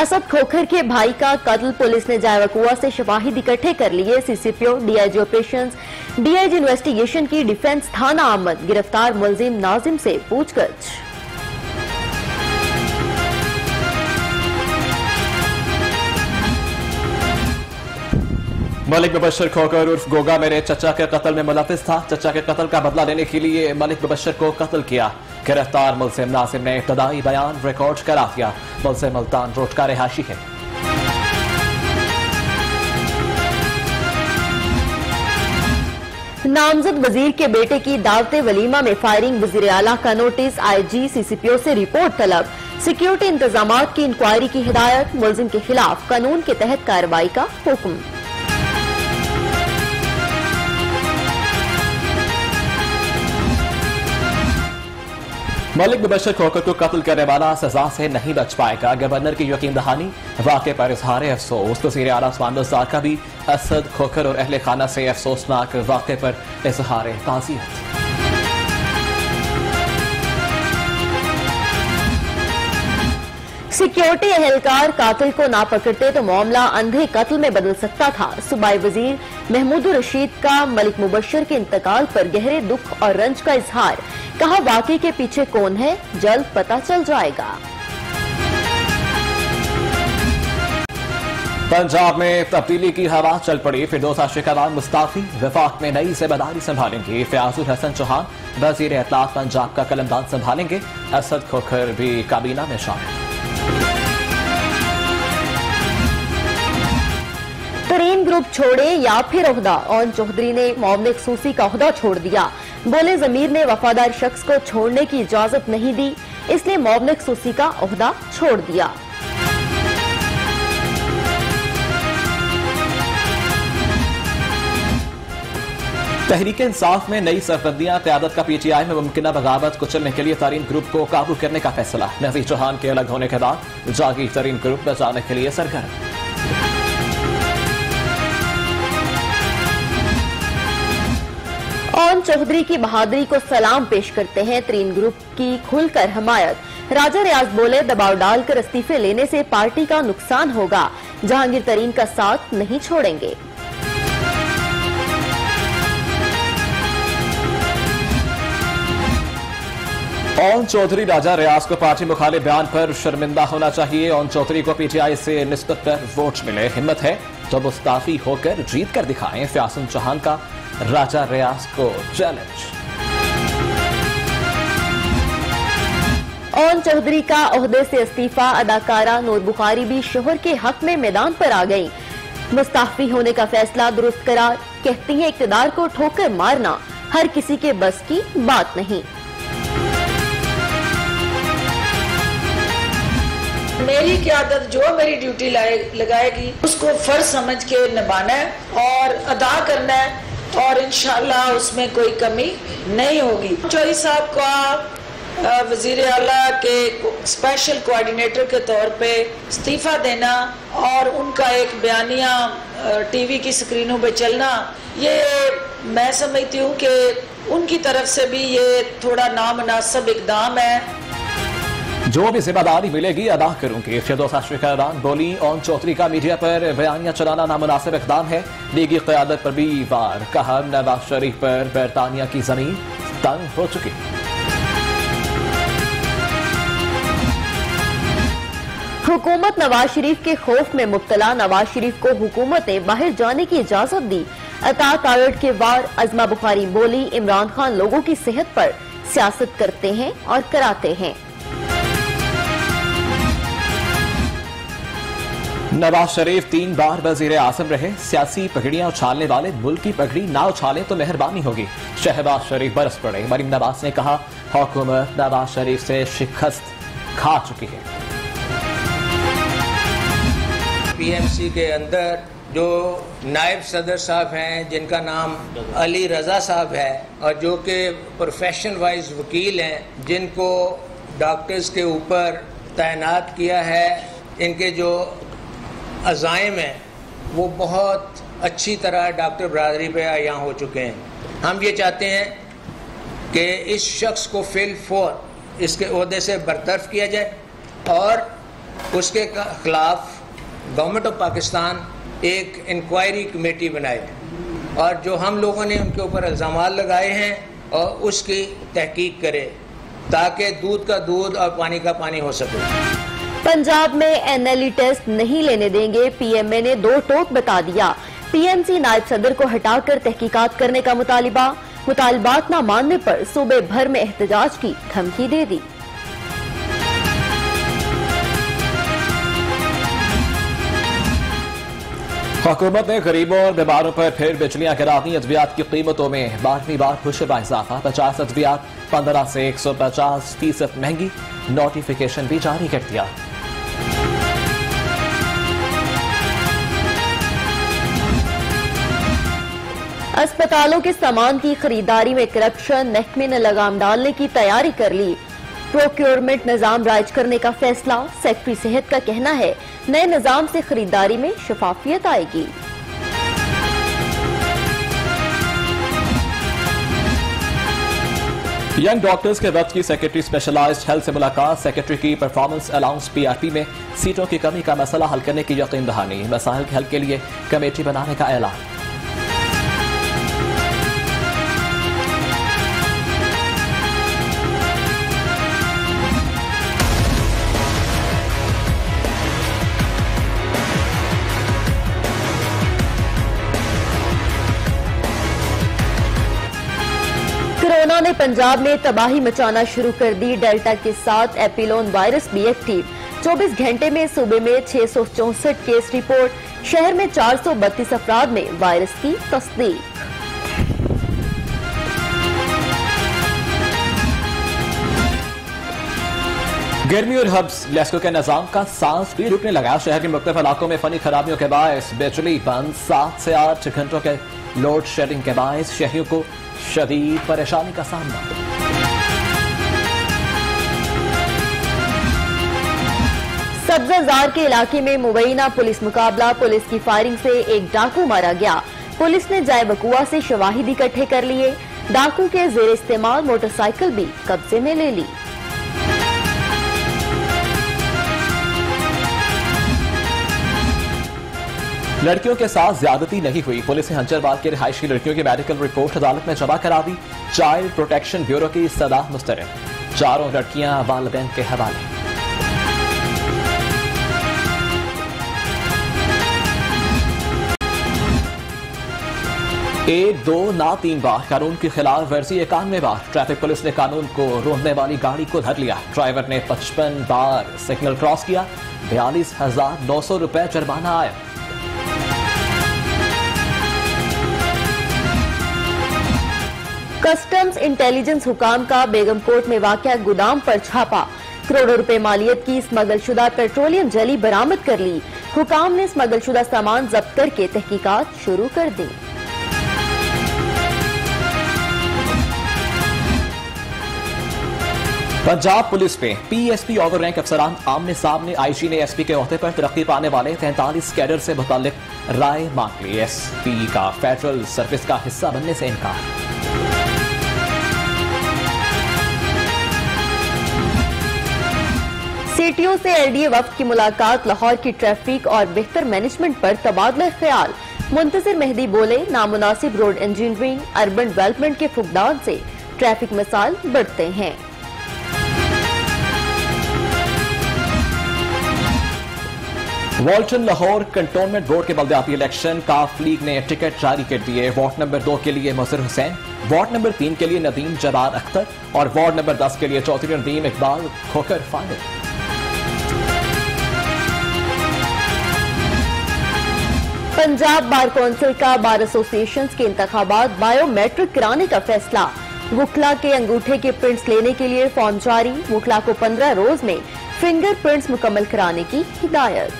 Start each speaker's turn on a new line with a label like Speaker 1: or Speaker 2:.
Speaker 1: असद खोखर के भाई का कत्ल पुलिस ने जायवाकुआ से शवाहिद इकट्ठे कर लिए। CCPO, DIG operations, DIG investigation की डिफेंस थाना आमद। गिरफ़्तार मुलजिम नाजिम से पूछगछ।
Speaker 2: मलिक मुबशर खोकर उर्फ़ गोगा मेरे चचा के कत्ल में मुलविस था। चचा के कत्ल का बदला लेने के लिए मलिक मुबशर को कत्ल किया। गिरफ़्तार मुलसिम नासिम ने इब्तदाई बयान रिकॉर्ड करा दिया। मुलसिम मुल्तान रोड का रिहाशी है।
Speaker 1: नामजद वज़ीर के बेटे की दावत वलीमा में फायरिंग वज़ीर आला का नोटिस आई जी सी सी पी ओ से रिपोर्ट तलब। सिक्योरिटी इंतज़ाम की इंक्वायरी की हिदायत, मुलजिम के खिलाफ कानून के तहत कार्रवाई का हुक्म।
Speaker 2: मलिक मुबशर खोकर को कत्ल करने वाला सजा से नहीं बच पाएगा। गवर्नर की यकीन दहानी वाक़े पर इजहार अफसोस। वज़ीर आला उस्मान का भी असद खोकर और अहल खाना से अफसोसनाक वाक़े पर इजहार ताजियत।
Speaker 1: सिक्योरिटी एहलकार कातिल को ना पकड़ते तो मामला अंधे कत्ल में बदल सकता था। सूबाई वज़ीर महमूद रशीद का मलिक मुबशर के इंतकाल पर गहरे दुख और रंज का इजहार। कहा वाकई के पीछे कौन है? जल्द पता चल जाएगा।
Speaker 2: पंजाब में तब्दीली की हवा चल पड़ी। फिरदोस आशिकान मुस्ताफी विफाक में नई ज़िम्मेदारी संभालेंगे। फयाजुल हसन चौहान वज़ीर अतलाफ पंजाब का कलमदान संभालेंगे। असद खोखर भी काबीना में शामिल।
Speaker 1: तरीन ग्रुप छोड़े या फिर अहदा और चौधरी ने मोमन खसूसी का अहदा छोड़ दिया। बोले, जमीर ने वफादार शख्स को छोड़ने की इजाज़त नहीं दी, इसलिए मोमन खसूसी का अहदा छोड़ दिया।
Speaker 2: तहरीक इंसाफ में नई सरबंदियाँ, क्यादत का पीटीआई में मुमकिन बगावत कुचलने के लिए तरीन ग्रुप को काबू करने का फैसला। नजीर चौहान के अलग होने के बाद जागी तरीन ग्रुप बचाने के लिए सरगर्म।
Speaker 1: ओन चौधरी की बहादुरी को सलाम पेश करते हैं। तरीन ग्रुप की खुलकर हमायत। राजा रियाज बोले, दबाव डालकर इस्तीफे लेने से पार्टी का नुकसान होगा। जहांगीर तरीन का साथ नहीं छोड़ेंगे।
Speaker 2: ओम चौधरी, राजा रियाज को पार्टी मुखाले बयान पर शर्मिंदा होना चाहिए। ओम चौधरी को पीटीआई से निस्बत पर वोट मिले। हिम्मत है तो मुस्ताफी होकर जीत कर दिखाएँ। फ्यासन चौहान का राजा रियाज को चैलेंज
Speaker 1: ओन चौधरी का अहदे से इस्तीफा अदाकारा नूर बुखारी भी शोहर के हक में मैदान पर आ गई। मुस्ताफी होने का फैसला दुरुस्त करार कहती है इकतदार को ठोकर मारना हर किसी के बस की बात नहीं।
Speaker 3: मेरी क्यादत जो मेरी ड्यूटी लगाएगी उसको फ़र्ज़ समझ के निभाना है और अदा करना है। और इनशाला उसमें कोई कमी नहीं होगी। चौधरी साहब का वज़ीर अला के स्पेशल कोऑर्डिनेटर के तौर पे इस्तीफा देना और उनका एक बयानिया टीवी की स्क्रीनों पे चलना, ये मैं समझती हूँ कि उनकी तरफ़ से भी ये थोड़ा नामनासब इकदाम है।
Speaker 2: जो भी ज़िम्मेदारी मिलेगी अदा करूँगी। फिरदोस आशिकान बोली ओन चौधरी का मीडिया पर बयानिया चलाना नामनासिब इकदाम है। लीगी क्यादत पर भी वार, कहा नवाज़ शरीफ पर बरतानिया की ज़मीन तंग हो चुकी।
Speaker 1: हुकूमत नवाज़ शरीफ के खौफ में मुब्तला। नवाज़ शरीफ को हुकूमत ने बाहर जाने की इजाज़त दी। अता तारड़ के वार, अजमा बुखारी बोली, इमरान खान लोगों की सेहत पर सियासत करते हैं और कराते हैं।
Speaker 2: नवाज़ शरीफ तीन बार वज़ीर आज़म रहे। सियासी पगड़ियाँ उछालने वाले, मुल्क की पगड़ी ना उछाले तो मेहरबानी होगी। शहबाज शरीफ बरस पड़े। मरीम नवाज़ ने कहा हुकूमत नवाज़ शरीफ से शिकस्त खा चुकी है।
Speaker 4: पीएमसी के अंदर जो नायब सदर साहब हैं, जिनका नाम अली रज़ा साहब है, और जो कि प्रोफेशन वाइज वकील हैं, जिनको डॉक्टर्स के ऊपर तैनात किया है, इनके जो अज़ाइम हैं। वो बहुत अच्छी तरह डॉक्टर बरदरी पे यहाँ हो चुके हैं। हम ये चाहते हैं कि इस शख्स को फिल फोर, इसके अहदे से बरतरफ किया जाए और उसके खिलाफ गवर्नमेंट ऑफ़ पाकिस्तान एक इंक्वायरी कमेटी बनाए। और जो हम लोगों ने उनके ऊपर इल्ज़ाम लगाए हैं और उसकी तहकीक करे ताकि दूध का दूध और पानी का पानी हो सके।
Speaker 1: पंजाब में एनएलई टेस्ट नहीं लेने देंगे, पीएमए ने दो टोक बता दिया। पीएमसी नायब सदर को हटाकर तहकीकात करने का मुतालबा। मुतालबात न मानने पर सूबे भर में एहतजाज की धमकी दे दी।
Speaker 2: हुकूमत ने गरीबों और बीमारों पर फिर बिजलियाँ गिरा दी अद्वियात की कीमतों में बारहवीं बार खुश का इजाफा। पचास अद्वियात, पंद्रह से एक सौ पचास फ़ीसद महँगी नोटिफिकेशन भी जारी कर दिया।
Speaker 1: अस्पतालों के सामान की खरीदारी में करप्शन महकमे ने लगाम डालने की तैयारी कर ली। प्रोक्योरमेंट निज़ाम राइज करने का फैसला सेक्रेटरी सेहत का कहना है, नए निज़ाम से खरीदारी में शफाफियत आएगी।
Speaker 2: यंग डॉक्टर्स के वक्त की सेक्रेटरी स्पेशलाइज्ड हेल्थ से मुलाकात सेक्रेटरी की परफॉर्मेंस अलाउंस पीआरपी में, सीटों की कमी का मसला हल करने की यकीन दहानी। मसाइल के हल के लिए कमेटी बनाने का ऐलान।
Speaker 1: ने पंजाब में तबाही मचाना शुरू कर दी। डेल्टा के साथ एपिलोन वायरस भी एक्टिव। 24 घंटे में सूबे में छह केस रिपोर्ट। शहर में चार 432 अफराध में वायरस की तस्दीक।
Speaker 2: गर्मी और हब्स, लेस्को के निज़ाम का सांस भी रुकने लगा। शहर के मुख्तफ इलाकों में फनी खराबियों के बायस बिजली बंद सात से आठ घंटों के लोड शेडिंग के बायस शहरियों को शदीद परेशानी का सामना।
Speaker 1: सब्जाजार के इलाके में मुबैना पुलिस मुकाबला, पुलिस की फायरिंग से एक डाकू मारा गया। पुलिस ने जाय बकुआ से शवाहिद इकट्ठे कर लिए। डाकू के जेर इस्तेमाल मोटरसाइकिल भी कब्जे में ले ली।
Speaker 2: लड़कियों के साथ ज्यादती नहीं हुई। पुलिस ने हंचरबाग के रिहायशी लड़कियों की मेडिकल रिपोर्ट अदालत में जमा करा दी। चाइल्ड प्रोटेक्शन ब्यूरो की सदा मुस्तरद। चारों लड़कियाँ वालदेन के हवाले। एक, दो, ना तीन बार कानून के खिलाफ वर्जी इक्यानवे बार ट्रैफ़िक पुलिस ने कानून को रोकने वाली गाड़ी को धर लिया। ड्राइवर ने पचपन बार सिग्नल क्रॉस किया। बयालीस हज़ार नौ सौ रुपए जुर्माना आया।
Speaker 1: कस्टम्स इंटेलिजेंस हुकाम का बेगमकोट में वाक़ गोदाम पर छापा। करोड़ों रुपए मालियत की स्मगलशुदा पेट्रोलियम जली बरामद कर ली। हुकाम ने स्मगलशुदा सामान जब्त करके तहकीकात शुरू कर दी।
Speaker 2: पंजाब पुलिस में पीएसपी ओवर रैंक अफसरान आमने सामने आईजी ने एसपी के अहदे पर तरक्की पाने वाले तैंतालीस कैडर से मुतालिक राय मांग ली। एसपी का फेडरल सर्विस का हिस्सा बनने से इनकार।
Speaker 1: सीटीओ से एलडीए वक्त की मुलाकात, लाहौर की ट्रैफ़िक और बेहतर मैनेजमेंट पर तबादला ख्याल। मुंतजर मेहदी बोले, नामुनासिब रोड इंजीनियरिंग, अर्बन डेवलपमेंट के फुकदान से ट्रैफ़िक मसाल बढ़ते हैं।
Speaker 2: वॉल्टन, लाहौर कंटोनमेंट बोर्ड के बलदियाती इलेक्शन, काफ लीग ने टिकट जारी कर दिए। वार्ड नंबर दो के लिए मजर हुसैन, वार्ड नंबर तीन के लिए नदीम जबार अख्तर और वार्ड नंबर दस के लिए Chaudhry Nadeem Iqbal Khokhar final.
Speaker 1: Punjab bar council का बार एसोसिएशन के इंतबात बायोमेट्रिक कराने का फैसला। वकला के अंगूठे के प्रिंट्स लेने के लिए फॉर्म जारी। वकला को पंद्रह रोज में फिंगर प्रिंट्स मुकम्मल कराने की हिदायत।